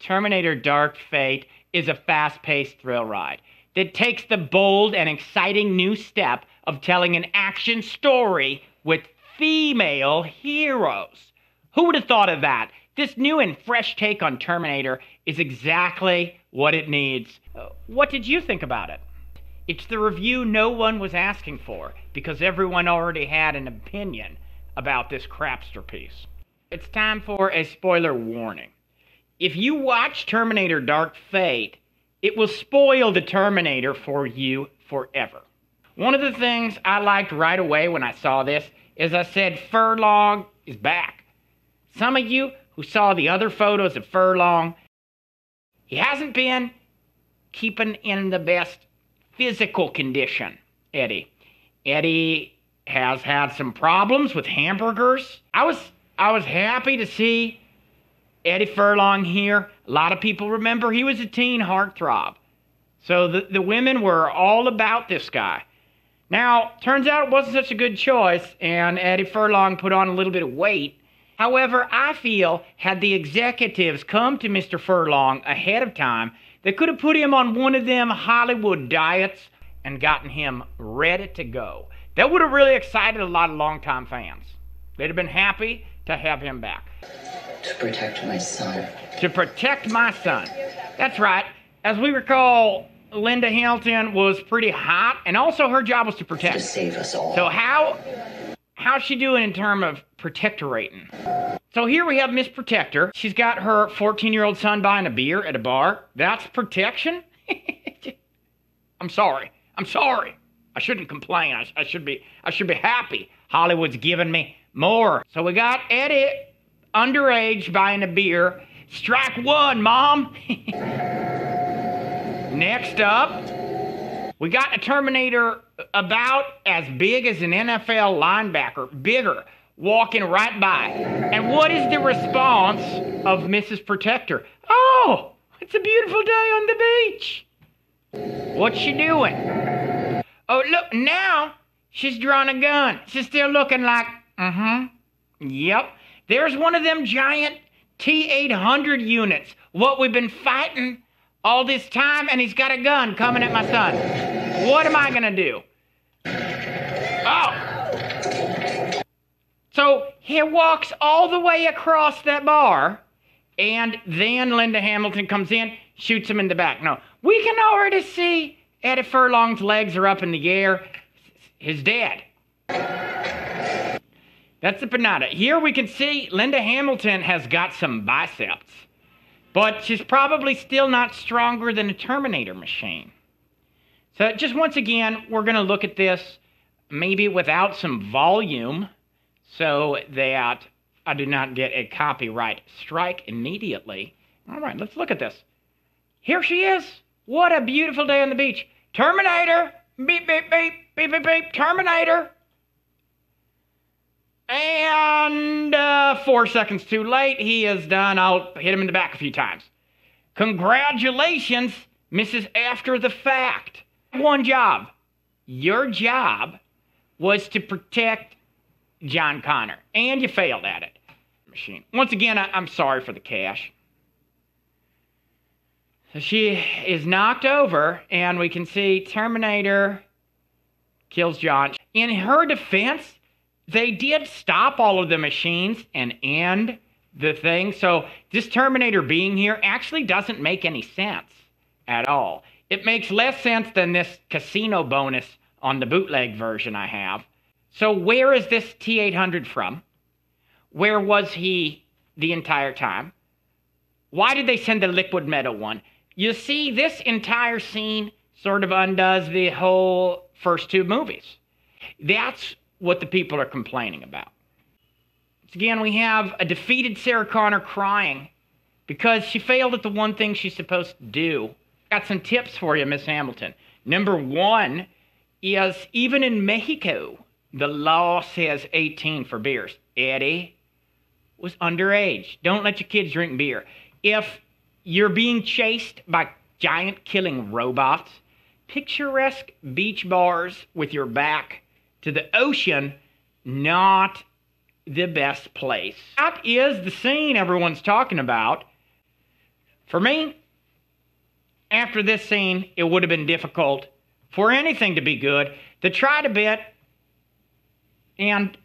Terminator Dark Fate is a fast paced thrill ride that takes the bold and exciting new step of telling an action story with female heroes. Who would have thought of that? This new and fresh take on Terminator is exactly what it needs. Uh, what did you think about it? It's the review no one was asking for because everyone already had an opinion about this crapster piece. It's time for a spoiler warning. If you watch Terminator Dark Fate, it will spoil the Terminator for you forever. One of the things I liked right away when I saw this is I said Furlong is back. Some of you who saw the other photos of Furlong, he hasn't been keeping in the best physical condition, Eddie. Eddie has had some problems with hamburgers. I was I was happy to see Eddie Furlong here. A lot of people remember he was a teen heartthrob. So the, the women were all about this guy. Now, turns out it wasn't such a good choice, and Eddie Furlong put on a little bit of weight However, I feel had the executives come to Mr. Furlong ahead of time, they could have put him on one of them Hollywood diets and gotten him ready to go. That would have really excited a lot of longtime fans. They'd have been happy to have him back. To protect my son. To protect my son. That's right. As we recall, Linda Hamilton was pretty hot, and also her job was to protect. To save us all. So how how's she doing in terms of protectorating? So here we have Miss Protector. She's got her 14 year old son buying a beer at a bar. That's protection? I'm sorry. I'm sorry. I shouldn't complain. I, I, should be I should be happy. Hollywood's giving me more. So we got Eddie underage buying a beer. Strike one, mom. Next up, we got a Terminator about as big as an NFL linebacker, bigger, walking right by. And what is the response of Mrs. Protector? Oh, it's a beautiful day on the beach. What's she doing? Oh, look, now she's drawing a gun. She's still looking like, mm hmm. Yep. There's one of them giant T 800 units. What we've been fighting all this time, and he's got a gun coming at my son. What am I gonna do? Oh! So he walks all the way across that bar, and then Linda Hamilton comes in, shoots him in the back. No, we can already see Eddie Furlong's legs are up in the air. He's dead. That's the panada. Here we can see Linda Hamilton has got some biceps. But she's probably still not stronger than a Terminator machine. So, just once again, we're going to look at this maybe without some volume so that I do not get a copyright strike immediately. All right, let's look at this. Here she is. What a beautiful day on the beach. Terminator! Beep, beep, beep, beep, beep, beep. Terminator! And uh, four seconds too late, he is done. I'll hit him in the back a few times. Congratulations, Mrs. After the Fact. One job. Your job was to protect John Connor, and you failed at it. Machine. Once again, I, I'm sorry for the cash. So she is knocked over, and we can see Terminator kills John. In her defense, they did stop all of the machines and end the thing. So this Terminator being here actually doesn't make any sense at all. It makes less sense than this casino bonus on the bootleg version I have. So where is this T800 from? Where was he the entire time? Why did they send the liquid metal one? You see, this entire scene sort of undoes the whole first two movies. That's what the people are complaining about. Again, we have a defeated Sarah Connor crying because she failed at the one thing she's supposed to do. Got some tips for you, Miss Hamilton. Number one is even in Mexico, the law says 18 for beers. Eddie was underage. Don't let your kids drink beer. If you're being chased by giant killing robots, picturesque beach bars with your back to the ocean, not the best place. That is the scene everyone's talking about. For me, after this scene, it would have been difficult for anything to be good. They tried a bit, and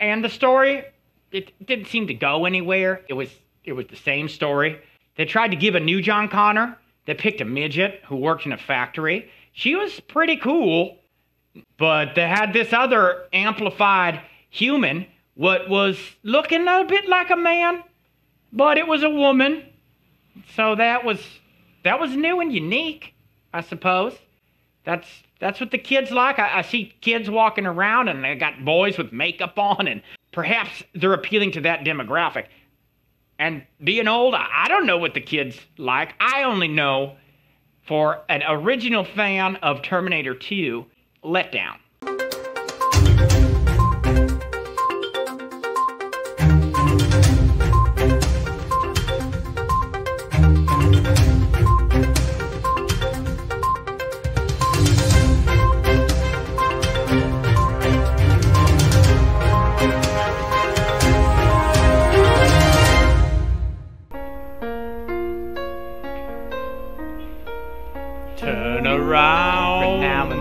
and the story it didn't seem to go anywhere. It was it was the same story. They tried to give a new John Connor. They picked a midget who worked in a factory. She was pretty cool, but they had this other amplified human what was looking a bit like a man, but it was a woman. So that was that was new and unique, I suppose. That's that's what the kids like. I, I see kids walking around and they got boys with makeup on, and perhaps they're appealing to that demographic. And being old, I I don't know what the kids like. I only know for an original fan of Terminator 2, Letdown. Turn around.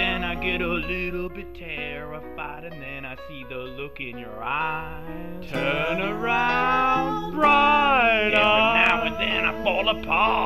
Then I get a little bit terrified and then I see the look in your eyes. Turn around. Bright Every now and then I fall apart.